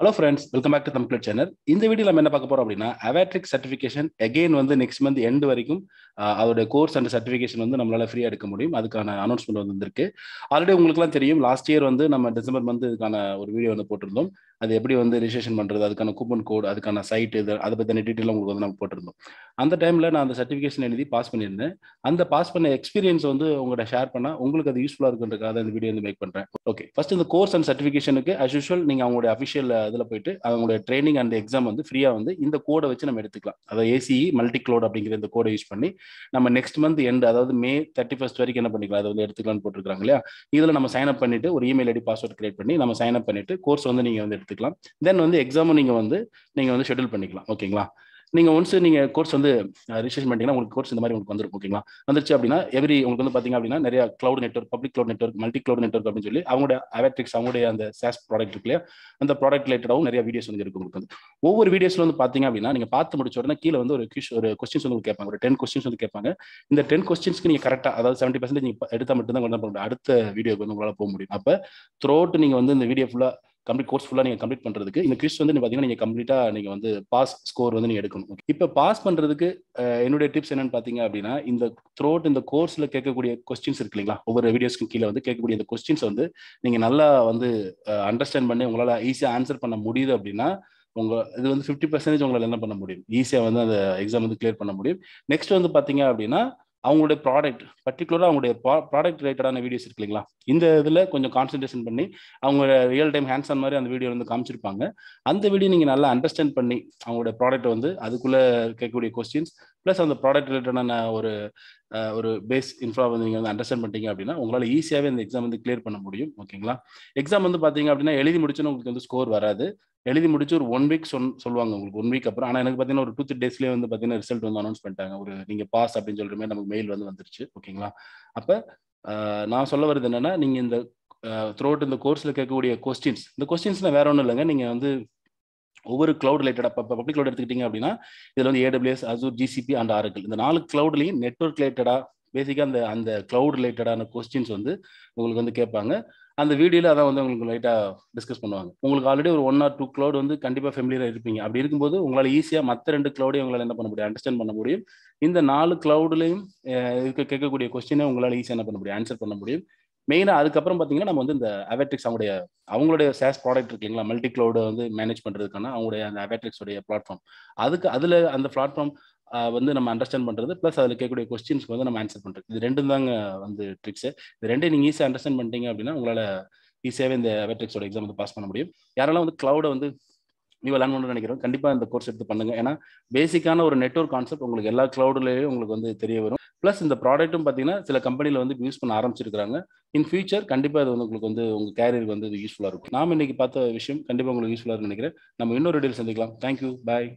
Hello friends welcome back to Tamil channel இந்த video நம்ம என்ன பார்க்க போறோம் அப்படின்னா அவேட்ரிக் சர்டிஃபிகேஷன் அகைன் வந்து நெக்ஸ்ட் மந்த் எண்ட் வரைக்கும் அதோட கோர்ஸ் அண்ட் சர்டிஃபிகேஷன் வந்து நம்மளால ஃப்ரீயா எடுக்க முடியும். அதுக்கான அனௌன்ஸ்மெண்ட் வந்து வந்திருக்கு. ஆல்ரெடி உங்களுக்குலாம் தெரியும் லாஸ்ட் இயர் வந்து நம்ம டிசம்பர் மந்த் இதுக்கான ஒரு வீடியோ வந்து போட்டிருந்தோம். அது எப்படி வந்து ரிஜிஸ்ட்ரேஷன் பண்றது அதுக்கான கூப்பன் கோட் அதுக்கான சைட் இது அதை பற்றின டீட்டெயில் உங்களுக்கு வந்து நம்ம போட்டிருந்தோம். அந்த டைம்ல நான் அந்த சர்டிஃபிகேஷன் எழுதி பாஸ் பண்ணியிருந்தேன். அந்த பாஸ் பண்ண எக்ஸ்பீரியன்ஸ் வந்து உங்கள்கிட்ட ஷேர் பண்ணா உங்களுக்கு அது யூஸ்ஃபுல்லா இருக்குன்றதுக்காக இந்த வீடியோ வந்து மேக் பண்றேன். ஓகே ஃபர்ஸ்ட் இந்த கோர்ஸ் அண்ட் சர்டிஃபிகேஷனுக்கு அஸ் யூஷுவல் நீங்க அவங்களுடைய அஃபிஷியல் இதில் போயிட்டு அவங்களுடைய ட்ரைனிங் அண்ட் எக்ஸாம் வந்து ஃப்ரீயா வந்து இந்த கோடை வச்சு நம்ம எடுத்துக்கலாம். அதாவது ஏசிஇ மல்டி க்ளோட் அப்படிங்கிற இந்த கோடை யூஸ் பண்ணி நம்ம நெக்ஸ்ட் மந்த் எண்ட் அதாவது மே தேர்ட்டி ஃபர்ஸ்ட் வரைக்கும் என்ன பண்ணிக்கலாம்? அதை வந்து எடுத்துக்கலாம்னு போட்டுருக்காங்க இல்லையா? இதில் நம்ம சைன் அப் பண்ணிட்டு ஒரு இமெயில் ஐடி பாஸ்வேர்ட் கிரியேட் பண்ணி நம்ம சைன் அப் பண்ணிட்டு கோர்ஸ் வந்து நீங்க வந்து எடுத்துக்கலாம். தென் வந்து எக்ஸாமும் நீங்க வந்து நீங்க வந்து ஷெட்யூல் பண்ணிக்கலாம். ஓகேங்களா நீங்க ஒன்ஸ் நீங்க கோர்ஸ் வந்து ரிஜிஸ்ட்ரேஷன் பண்ணிட்டீங்கன்னா உங்களுக்கு கோர்ஸ் இந்த மாதிரி உங்களுக்கு வந்துருக்கும் ஓகேங்களா வந்துருச்சு அப்படின்னா எவ்ரி உங்களுக்கு வந்து பாத்தீங்க அப்படின்னா நிறைய cloud network public cloud network multi cloud network அப்படின்னு சொல்லி அவங்களோட அவேட்ரிக்ஸ் அவங்களுடைய அந்த சாஸ் ப்ராடக்ட் இருக்கு இல்லையா? அந்த ப்ராடக்ட் ரிலேட்டடாகவும் நிறைய வீடியோஸ் வந்து இருக்கு உங்களுக்கு வந்து. ஒவ்வொரு வீடியோஸ்ல வந்து பாத்தீங்க அப்படின்னா நீங்க பார்த்து முடிச்ச உடனே கீழே வந்து ஒரு கிஷ் ஒரு கொஸ்டின்ஸ் வந்து கேட்பாங்க. ஒரு டென் கொஸ்டின்ஸ் வந்து கேட்பாங்க. இந்த டென் கொஸ்டின்ஸ்க்கு நீங்க கரெக்டாக அதாவது செவன்டி பர்சன்டேஜ் நீங்க எடுத்தா மட்டும் தான் கொண்டு அடுத்த வீடியோக்கு வந்து உங்களால போக முடியும். அப்போ த்ரோட் நீங்க வந்து இந்த வீடியோ ஃபுல்லா கம்ப்ளீட் கோர்ஸ் ஃபுல்லாக நீங்கள் கம்ப்ளீட் பண்ணுறதுக்கு இந்த குவிஸ் வந்து பார்த்தீங்கன்னா நீங்கள் கம்ப்ளீட்டாக நீங்கள் வந்து பாஸ் ஸ்கோர் வந்து நீங்கள் எடுக்கணும். இப்போ பாஸ் பண்ணுறதுக்கு என்னுடைய டிப்ஸ் என்னென்னு பார்த்தீங்க அப்படின்னா இந்த த்ரோட் இந்த கோர்ஸில் கேட்கக்கூடிய கொஸ்டின்ஸ் இருக்கு இல்லைங்களா? ஒவ்வொரு வீடியோஸ்க்கு கீழே வந்து கேட்கக்கூடிய இந்த கொஸ்டின்ஸ் வந்து நீங்கள் நல்லா வந்து அண்டர்ஸ்டாண்ட் பண்ணி உங்களால் ஈஸியாக ஆன்சர் பண்ண முடியுது அப்படின்னா உங்கள் இது வந்து ஃபிஃப்டி பர்சன்டேஜ் உங்களால் என்ன பண்ண முடியும்? ஈஸியாக வந்து அந்த எக்ஸாம் வந்து கிளியர் பண்ண முடியும். நெக்ஸ்ட் வந்து பார்த்தீங்க அப்படின்னா அவங்களுடைய ப்ராடக்ட் பர்டிகுலராக அவங்களுடைய ப்ராடக்ட் ரிலேட்டடான வீடியோஸ் இருக்கு இல்லைங்களா? இந்த இதில் கொஞ்சம் கான்சன்ட்ரேஷன் பண்ணி அவங்க ரியல் டைம் ஹேண்ட்ஸ் ஆன் மாதிரி அந்த வீடியோ வந்து காமிச்சிருப்பாங்க. அந்த வீடியோ நீங்கள் நல்லா அண்டர்ஸ்டாண்ட் பண்ணி அவங்களோட ப்ராடக்ட் வந்து அதுக்குள்ளே கேட்கக்கூடிய கொஸ்டின்ஸ் ப்ளஸ் அந்த ப்ராடக்ட் ரிலேட்டடான ஒரு ஒரு பேஸ் இன்ஃப்ரா வந்து நீங்கள் வந்து அண்டர்ஸ்டாண்ட் பண்ணிட்டீங்க அப்படின்னா உங்களால் ஈஸியாகவே இந்த எக்ஸாம் வந்து கிளியர் பண்ண முடியும். ஓகேங்களா எக்ஸாம் வந்து பார்த்தீங்க அப்படின்னா எழுதி முடிச்சுன்னு உங்களுக்கு வந்து ஸ்கோர் வராது. எழுதி முடிச்சு ஒரு ஒன் வீக் சொன் சொல்லுவாங்க உங்களுக்கு ஒன் வீக் அப்புறம். ஆனால் எனக்கு பார்த்தீங்கன்னா ஒரு டூ த்ரீ டேஸ்லேயே வந்து பார்த்தீங்கன்னா ரிசல்ட் வந்து அனௌன்ஸ் பண்ணிட்டாங்க. ஒரு நீங்கள் பாஸ் அப்படின்னு சொல்கிற மாதிரி நமக்கு மெயில் வந்து வந்துருச்சு. ஓகேங்களா அப்போ நான் சொல்ல வருது என்னென்னா நீங்கள் இந்த த்ரோட் இந்த கோர்ஸில் கேட்கக்கூடிய கொஸ்டின்ஸ் இந்த கொஸ்டின்ஸ்லாம் வேற ஒன்றும் இல்லைங்க. நீங்கள் வந்து ஒவ்வொரு கிளவுட் ரிலேட்டடாக இப்போ பப்ளிக் கிளவுட் எடுத்துக்கிட்டீங்க அப்படின்னா இதில் வந்து AWS Azure GCP and Oracle இந்த நாலு கிளவுட்லையும் நெட்ஒர்க் ரிலேட்டடாக பேசிக்காக அந்த அந்த கிளவுட் ரிலேட்டடான கொஸ்டின்ஸ் வந்து உங்களுக்கு வந்து கேட்பாங்க. அந்த வீடியோவில் அதான் வந்து உங்களுக்கு லைட்டாக டிஸ்கஸ் பண்ணுவாங்க. உங்களுக்கு ஆல்ரெடி ஒரு ஒன் ஆர் டூ க்ளவுட் வந்து கண்டிப்பாக ஃபெமிலியராக இருப்பீங்க. அப்படி இருக்கும்போது உங்களால் ஈஸியாக மற்ற ரெண்டு க்ளவுடையும் உங்களால் என்ன பண்ண முடியும்? அண்டர்ஸ்டாண்ட் பண்ண முடியும். இந்த நாலு க்ளவுட்லையும் இருக்க கேட்கக்கூடிய கொஸ்டினை உங்களால் ஈஸியாக என்ன பண்ண முடியும்? ஆன்சர் பண்ண முடியும். மெயினாக அதுக்கப்புறம் பார்த்தீங்கன்னா நம்ம வந்து இந்த அவேட்ரிக்ஸ் அவங்களுடைய அவங்களுடைய சேஸ் ப்ராடக்ட் இல்லைங்களா? மல்டி க்ளவுடை வந்து மேனேஜ் பண்ணுறதுக்கான அவங்களுடைய அந்த அவேட்ரிக்ஸோடைய பிளாட்ஃபார்ம் அதுக்கு அதில் அந்த பிளாட்ஃபார்ம் வந்து நம்ம அண்டர்ஸ்டாண்ட் பண்ணுறது ப்ளஸ் அதில் கேட்கக்கூடிய கொஸ்டின்ஸ்க்கு வந்து நம்ம ஆன்சர் பண்ணுறது இது ரெண்டும் தாங்க வந்து ட்ரிக்ஸு இது ரெண்டையும் நீங்கள் ஈஸியாக அண்டர்ஸ்டாண்ட் பண்ணிட்டீங்க அப்படின்னா உங்களால் ஈஸியாகவே இந்த அவேட்ரிக்ஸோட எக்ஸாம் வந்து பாஸ் பண்ண முடியும். யாரெல்லாம் வந்து க்ளவுடை வந்து நீ லேர்ன் பண்ணணும்னு நினைக்கிறோம். கண்டிப்பாக இந்த கோர்ஸ் எடுத்து பண்ணுங்க. ஏன்னா பேசிக்கான ஒரு நெட்ஒர்க் கான்செப்ட் உங்களுக்கு எல்லா க்ளவுட்லேயும் உங்களுக்கு வந்து தெரிய வரும். ப்ளஸ் இந்த ப்ராடக்ட்டும் பார்த்தீங்கன்னா சில கம்பெனியில் வந்து யூஸ் பண்ண ஆரம்பிச்சிருக்காங்க இன் ஃபியூச்சர் கண்டிப்பாக இது வந்து உங்களுக்கு வந்து உங்கள் கேரியருக்கு வந்து இது யூஸ்ஃபுல்லாக இருக்கும். நாம் இன்னைக்கு பார்த்த விஷயம் கண்டிப்பாக உங்களுக்கு யூஸ்ஃபுல்லாக நினைக்கிறேன். நம்ம இன்னொரு டீல் சந்திக்கலாம். Thank you bye